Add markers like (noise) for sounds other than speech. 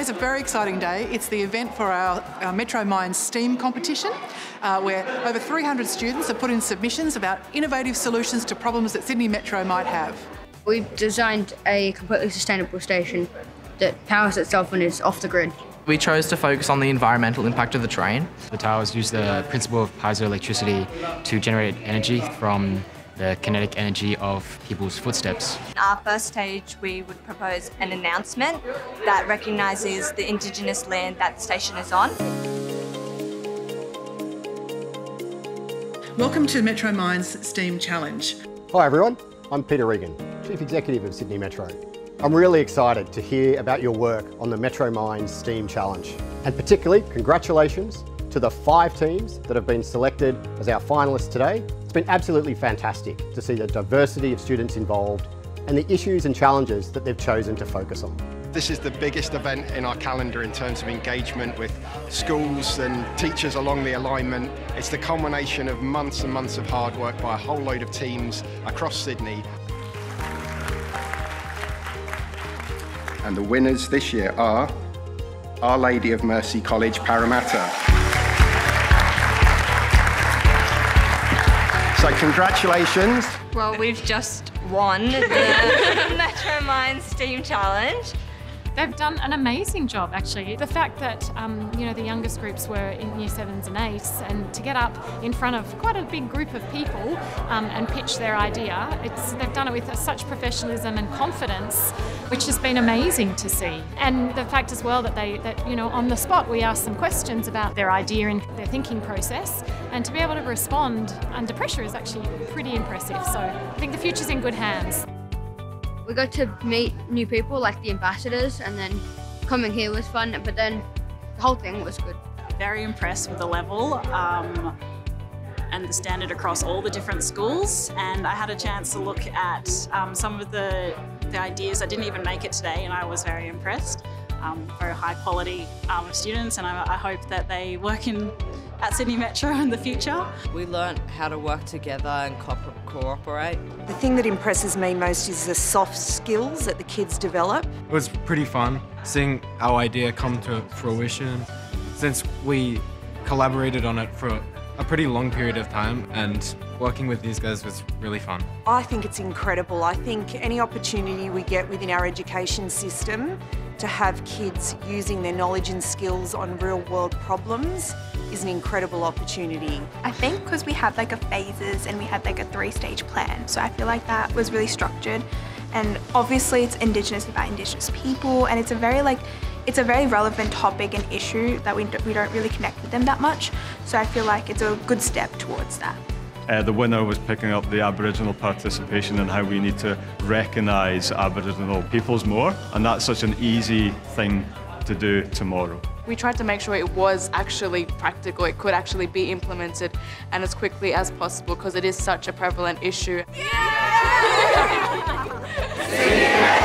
Today's a very exciting day. It's the event for our, our Metro Minds STEAM competition, uh, where over 300 students have put in submissions about innovative solutions to problems that Sydney Metro might have. We've designed a completely sustainable station that powers itself when it's off the grid. We chose to focus on the environmental impact of the train. The towers use the principle of piezoelectricity to generate energy from the kinetic energy of people's footsteps. In our first stage, we would propose an announcement that recognises the Indigenous land that the station is on. Welcome to Metro Minds STEAM Challenge. Hi everyone, I'm Peter Regan, Chief Executive of Sydney Metro. I'm really excited to hear about your work on the Metro Minds STEAM Challenge. And particularly, congratulations to the five teams that have been selected as our finalists today. It's been absolutely fantastic to see the diversity of students involved and the issues and challenges that they've chosen to focus on. This is the biggest event in our calendar in terms of engagement with schools and teachers along the alignment. It's the culmination of months and months of hard work by a whole load of teams across Sydney. And the winners this year are Our Lady of Mercy College, Parramatta. So congratulations. Well, we've just won the (laughs) Metro Minds STEAM Challenge. They've done an amazing job, actually. The fact that um, you know the youngest groups were in year sevens and eights, and to get up in front of quite a big group of people um, and pitch their idea, they've done it with such professionalism and confidence, which has been amazing to see. And the fact as well that they that you know on the spot we asked them questions about their idea and their thinking process, and to be able to respond under pressure is actually pretty impressive. So I think the future's in good hands. We got to meet new people like the ambassadors and then coming here was fun, but then the whole thing was good. Very impressed with the level um, and the standard across all the different schools and I had a chance to look at um, some of the, the ideas. I didn't even make it today and I was very impressed. Um, very high quality um, students and I, I hope that they work in at Sydney Metro in the future. We learnt how to work together and co cooperate. The thing that impresses me most is the soft skills that the kids develop. It was pretty fun seeing our idea come to fruition since we collaborated on it for a pretty long period of time and working with these guys was really fun. I think it's incredible. I think any opportunity we get within our education system to have kids using their knowledge and skills on real world problems is an incredible opportunity. I think because we had like a phases and we had like a three stage plan. So I feel like that was really structured. And obviously it's Indigenous about Indigenous people and it's a very like it's a very relevant topic and issue that we, we don't really connect with them that much. So I feel like it's a good step towards that. Uh, the winner was picking up the Aboriginal participation and how we need to recognise Aboriginal peoples more, and that's such an easy thing to do tomorrow. We tried to make sure it was actually practical, it could actually be implemented and as quickly as possible because it is such a prevalent issue. Yeah! (laughs)